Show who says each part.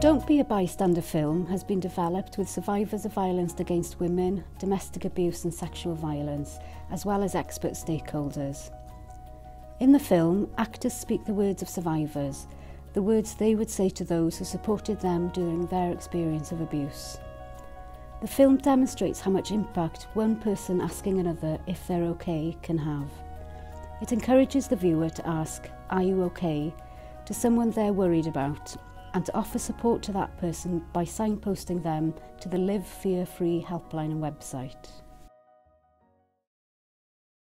Speaker 1: Don't Be a Bystander film has been developed with survivors of violence against women, domestic abuse and sexual violence, as well as expert stakeholders. In the film, actors speak the words of survivors, the words they would say to those who supported them during their experience of abuse. The film demonstrates how much impact one person asking another if they're okay can have. It encourages the viewer to ask, Are you okay? to someone they're worried about and to offer support to that person by signposting them to the Live Fear Free helpline and website.